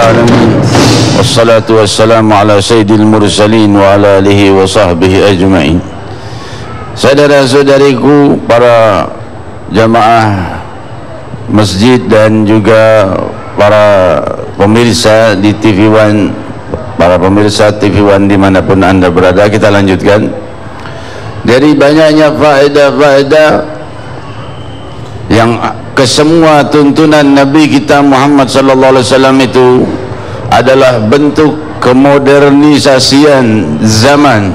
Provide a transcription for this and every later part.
لله رب العالمين والصلاة والسلام على سيد المرسلين وعلى آله وصحبه أجمعين Saudara-saudariku para jamaah masjid dan juga para pemirsa di TV One para pemirsa TV One dimanapun anda berada kita lanjutkan dari banyaknya faedah-faedah yang kesemua tuntunan Nabi kita Muhammad sallallahu alaihi wasallam itu adalah bentuk kemodernisasian zaman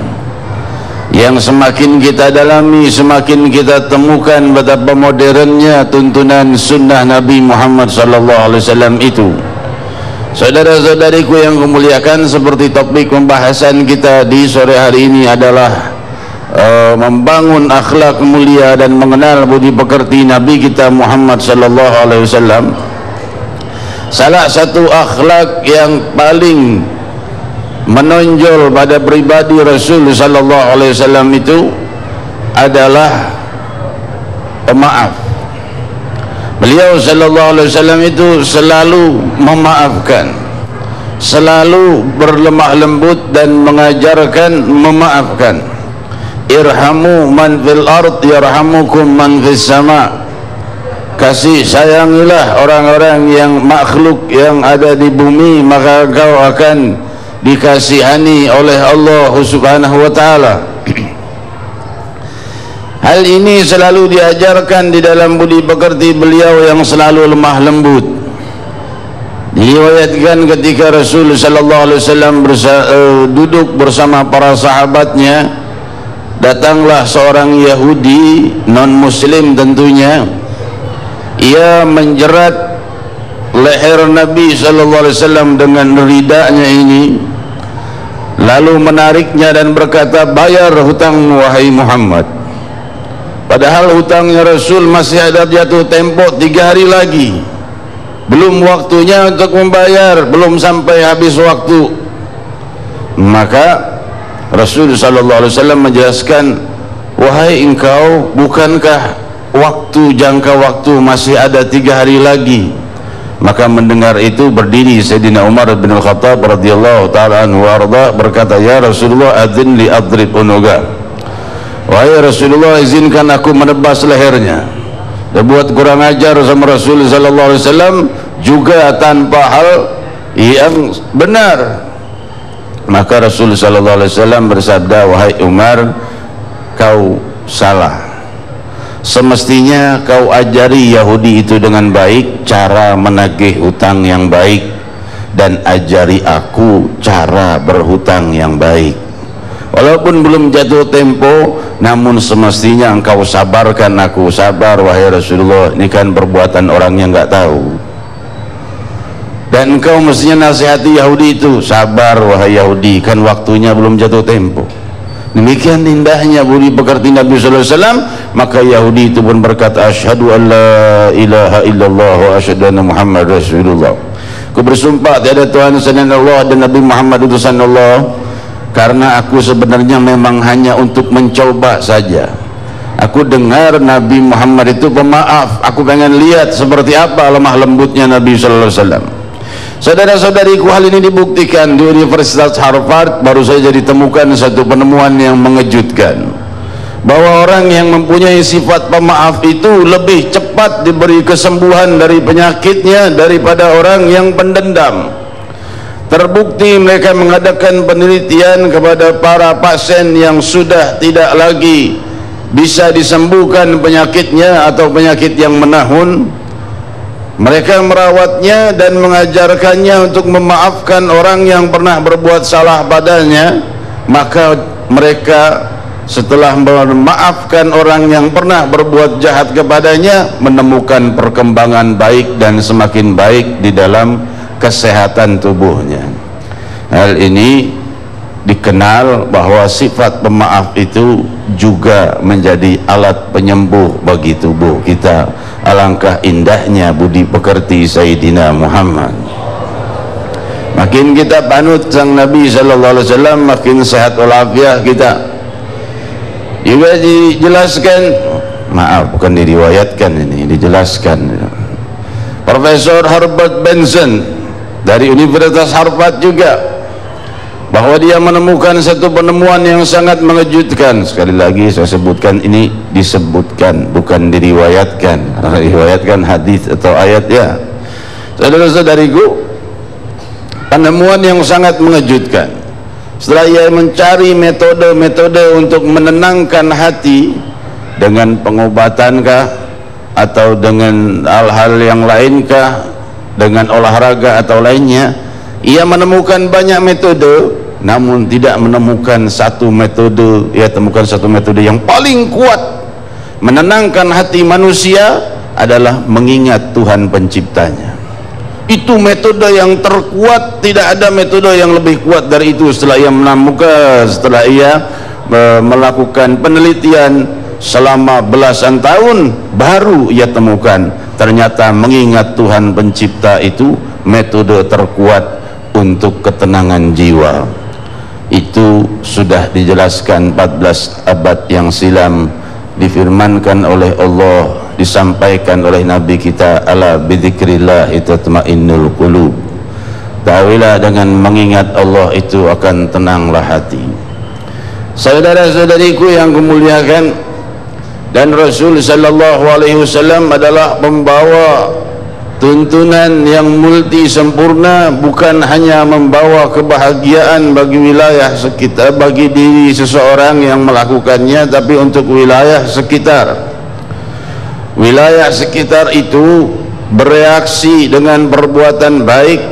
yang semakin kita dalami semakin kita temukan betapa modernnya tuntunan sunnah Nabi Muhammad sallallahu alaihi wasallam itu. Saudara-saudariku yang kemuliakan seperti topik pembahasan kita di sore hari ini adalah uh, membangun akhlak mulia dan mengenal budi pekerti Nabi kita Muhammad sallallahu alaihi wasallam salah satu akhlak yang paling menonjol pada pribadi Rasul sallallahu alaihi wasallam itu adalah pemaaf. Beliau sallallahu alaihi wasallam itu selalu memaafkan. Selalu berlemah lembut dan mengajarkan memaafkan. Irhamu man fil ard yarhamukum man fis sama. Kasih sayangilah orang-orang yang makhluk yang ada di bumi maka kau akan dikasihani oleh Allah Subhanahu wa taala. Hal ini selalu diajarkan di dalam budi pekerti beliau yang selalu lemah lembut. Diriwayatkan ketika Rasul sallallahu alaihi wasallam uh, duduk bersama para sahabatnya, datanglah seorang Yahudi non muslim tentunya. Ia menjerat leher Nabi sallallahu alaihi wasallam dengan ridanya ini. Lalu menariknya dan berkata bayar hutang wahai Muhammad. Padahal hutangnya Rasul masih ada jatuh tempo tiga hari lagi. Belum waktunya untuk membayar belum sampai habis waktu. Maka Rasul sallallahu alaihi wasallam menjelaskan wahai engkau bukankah waktu jangka waktu masih ada tiga hari lagi? Maka mendengar itu berdiri Sayyidina Umar bin Al-Khattab radhiyallahu taala anhu warda berkata ya Rasulullah adzin li adrib unuga. Wahai Rasulullah izinkan aku menebas lehernya. Dan buat kurang ajar sama Rasul sallallahu alaihi wasallam juga tanpa hal yang benar maka Rasul sallallahu alaihi wasallam bersabda wahai Umar kau salah. Semestinya kau ajari Yahudi itu dengan baik cara menagih hutang yang baik dan ajari aku cara berhutang yang baik. Walaupun belum jatuh tempo namun semestinya engkau sabarkan aku. Sabar wahai Rasulullah. Ini kan perbuatan orang yang enggak tahu dan engkau mestinya nasihati Yahudi itu. Sabar wahai Yahudi kan waktunya belum jatuh tempo. Demikian indahnya budi pekerti Nabi sallallahu alaihi wasallam maka Yahudi itu pun berkata asyhadu an la ilaha illallah wa asyhadu anna Muhammad rasulullah. Aku bersumpah tiada tuhan selain Allah dan Nabi Muhammad utusan Allah karena aku sebenarnya memang hanya untuk mencoba saja. Aku dengar Nabi Muhammad itu pemaaf aku pengen lihat seperti apa lemah lembutnya Nabi sallallahu alaihi wasallam Saudara-saudariku hal ini dibuktikan di Universitas Harvard. Baru saja ditemukan satu penemuan yang mengejutkan. Bahwa orang yang mempunyai sifat pemaaf itu lebih cepat diberi kesembuhan dari penyakitnya daripada orang yang pendendam. Terbukti mereka mengadakan penelitian kepada para pasien yang sudah tidak lagi bisa disembuhkan penyakitnya atau penyakit yang menahun mereka merawatnya dan mengajarkannya untuk memaafkan orang yang pernah berbuat salah padanya. Maka mereka setelah memaafkan orang yang pernah berbuat jahat kepadanya menemukan perkembangan baik dan semakin baik di dalam kesehatan tubuhnya. Hal ini dikenal bahwa sifat pemaaf itu juga menjadi alat penyembuh bagi tubuh kita alangkah indahnya budi pekerti Sayyidina Muhammad. Makin kita panut sang Nabi sallallahu alaihi wasallam makin sehat walafiat kita. Juga dijelaskan maaf bukan diriwayatkan ini dijelaskan. Profesor Herbert Benson dari Universitas Harvard juga bahawa dia menemukan satu penemuan yang sangat mengejutkan. Sekali lagi saya sebutkan ini disebutkan bukan diriwayatkan diriwayatkan hadis atau ayat ya. Saudara-saudariku penemuan yang sangat mengejutkan. Setelah ia mencari metode-metode untuk menenangkan hati dengan pengobatankah atau dengan hal-hal yang lainkah dengan olahraga atau lainnya ia menemukan banyak metode namun tidak menemukan satu metode. Ia temukan satu metode yang paling kuat menenangkan hati manusia adalah mengingat Tuhan penciptanya. Itu metode yang terkuat tidak ada metode yang lebih kuat dari itu. Setelah ia menemukan setelah ia melakukan penelitian selama belasan tahun baru ia temukan ternyata mengingat Tuhan pencipta itu metode terkuat untuk ketenangan jiwa. Itu sudah dijelaskan 14 abad yang silam difirmankan oleh Allah disampaikan oleh Nabi kita ala bidzikrillah tatmainnul qulub. Tahuilah dengan mengingat Allah itu akan tenanglah hati. Saudara-saudariku yang kemuliakan dan Rasul sallallahu alaihi wasallam adalah pembawa tuntunan yang multi sempurna bukan hanya membawa kebahagiaan bagi wilayah sekitar bagi diri seseorang yang melakukannya tapi untuk wilayah sekitar wilayah sekitar itu bereaksi dengan perbuatan baik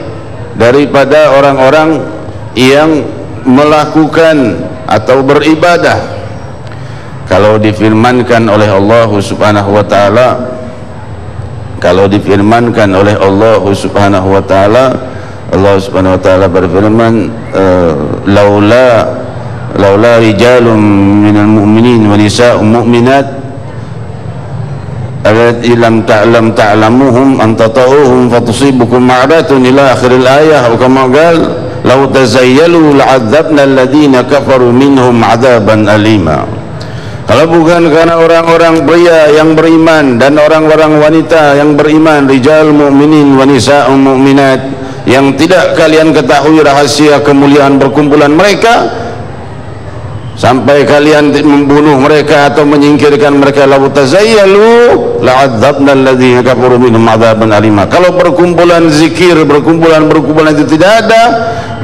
daripada orang-orang yang melakukan atau beribadah. Kalau difirmankan oleh Allah Subhanahu wa taala kalau difirmankan oleh Allah Subhanahu wa taala Allah Subhanahu wa taala berfirman uh, laula laula rijalun minal mu'minin wa nisa'un mu'minat alladhi lam ta'lam ta'lamuhum an tata'uhum fatusibukum ma'ratun ila akhiril ayah. Wa kama qala law tazayyalu la'adzabna alladhina kafaru minhum 'adaban alima. Kalau bukan karena orang-orang pria yang beriman dan orang-orang wanita yang beriman rijal mu'minin wanisa mu'minat yang tidak kalian ketahui rahasia kemuliaan perkumpulan mereka sampai kalian membunuh mereka atau menyingkirkan mereka la tazayyalu la'adzabna alladhina kafaru minhum 'adzaban alima. Kalau perkumpulan zikir perkumpulan perkumpulan itu tidak ada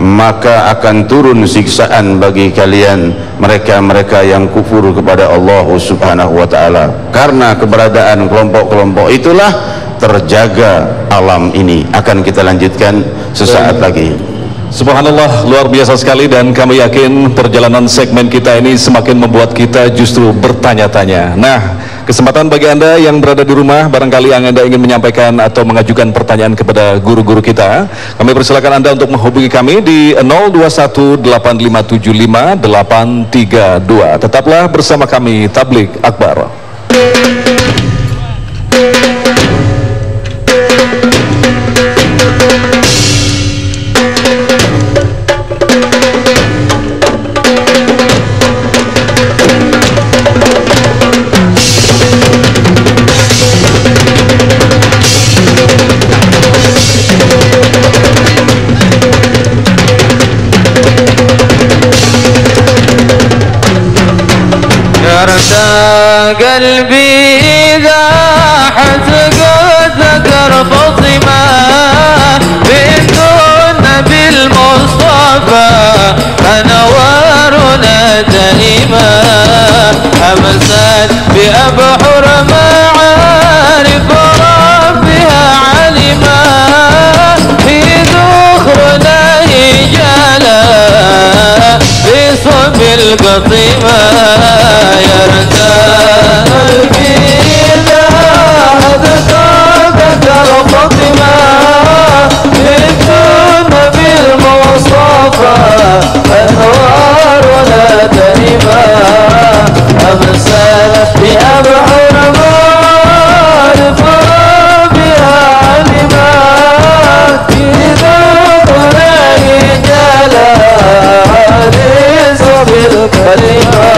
maka akan turun siksaan bagi kalian mereka-mereka yang kufur kepada Allah Subhanahu wa taala. Karena keberadaan kelompok-kelompok itulah terjaga alam ini. Akan kita lanjutkan sesaat lagi Subhanallah luar biasa sekali dan kami yakin perjalanan segmen kita ini semakin membuat kita justru bertanya-tanya nah Kesempatan bagi Anda yang berada di rumah, barangkali yang Anda ingin menyampaikan atau mengajukan pertanyaan kepada guru-guru kita, kami persilakan Anda untuk menghubungi kami di 0218552832. Tetaplah bersama kami, Tablik Akbar. قلبي إذا حزقت ذكر فاطمة بنت النبي المصطفى. أنوارنا دائما أمسات بأبحر معارف ربها علما في ذخرنا هجالا في صب القطر Bale